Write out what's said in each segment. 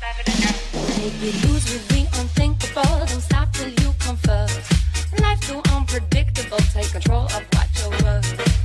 Make lose with unthinkable. Don't stop till you come first. Life's too unpredictable. Take control of what you're worth.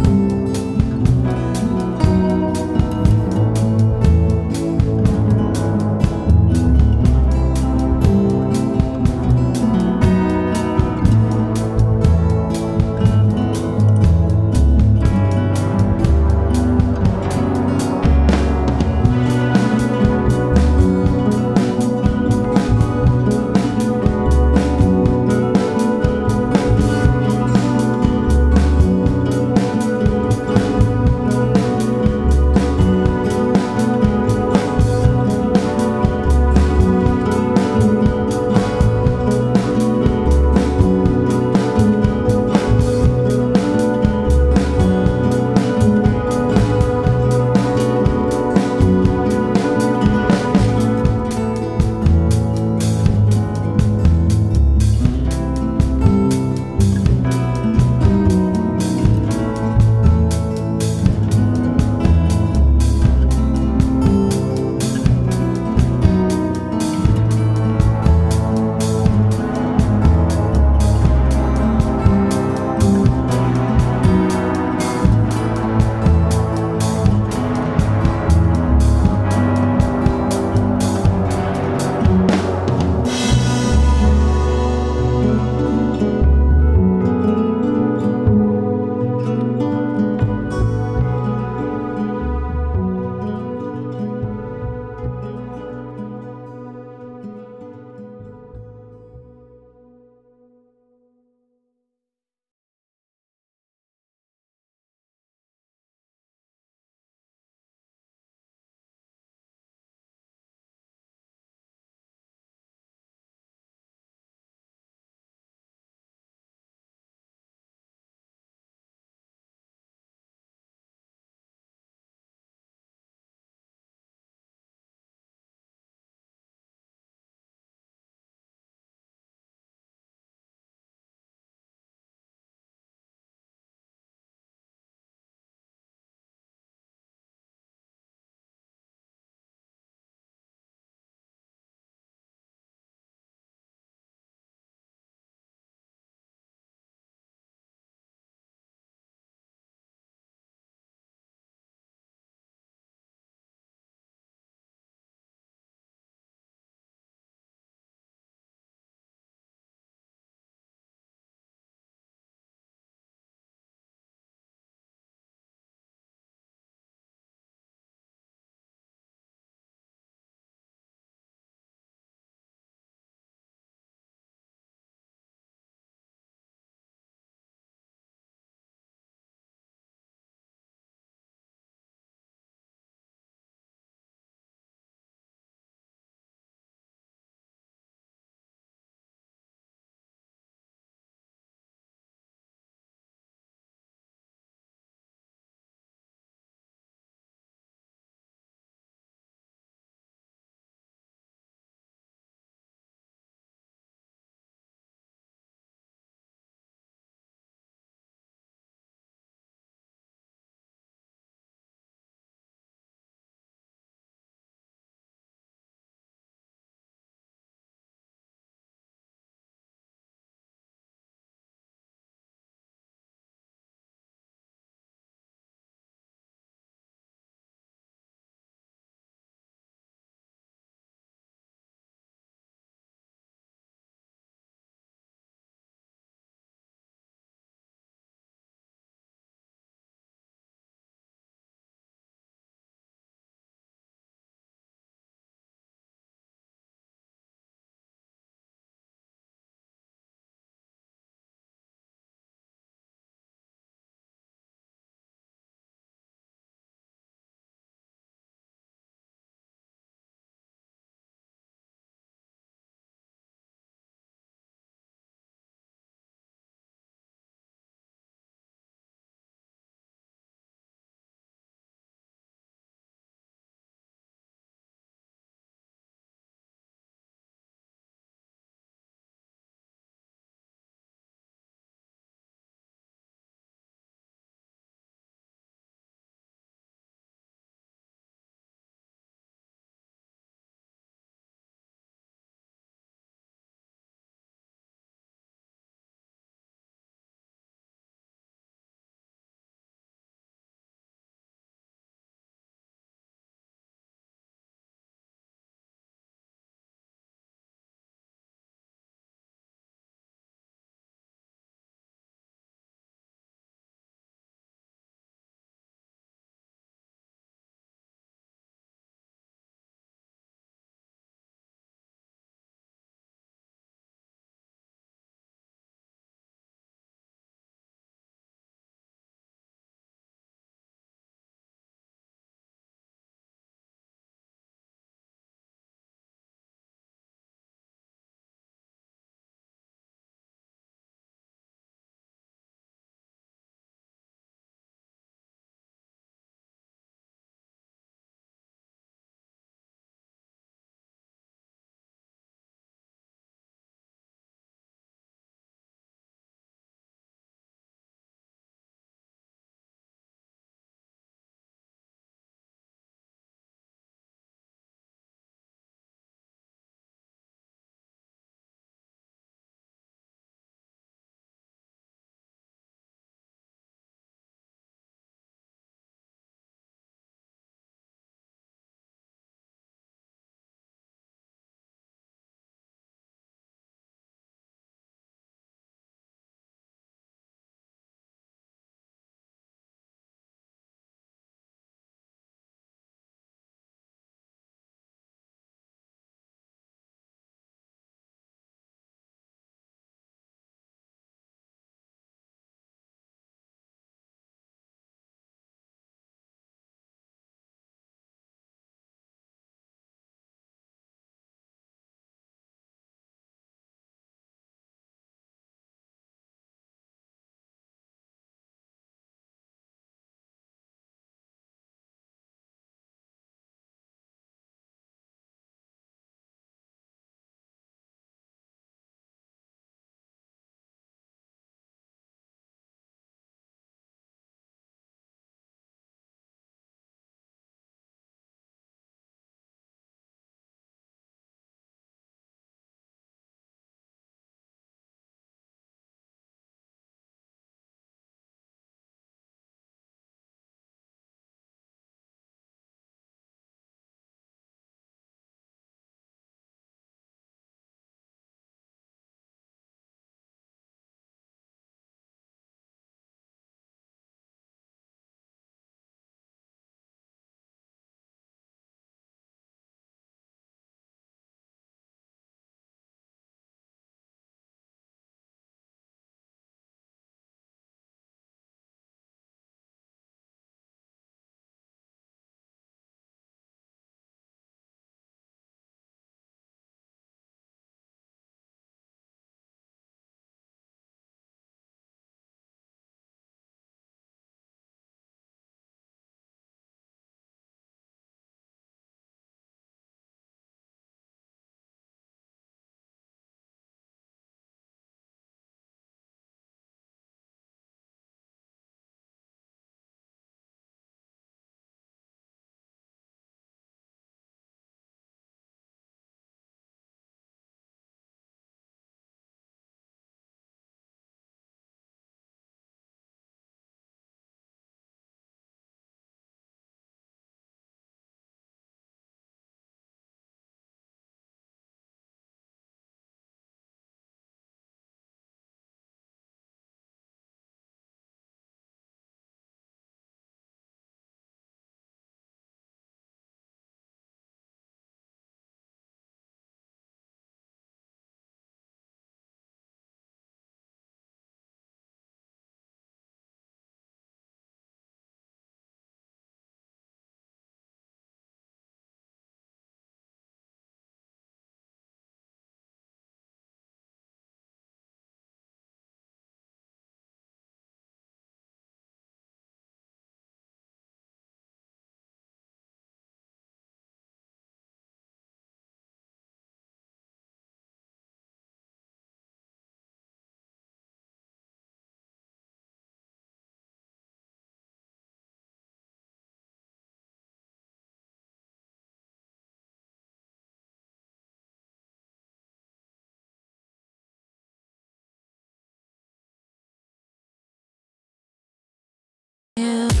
You.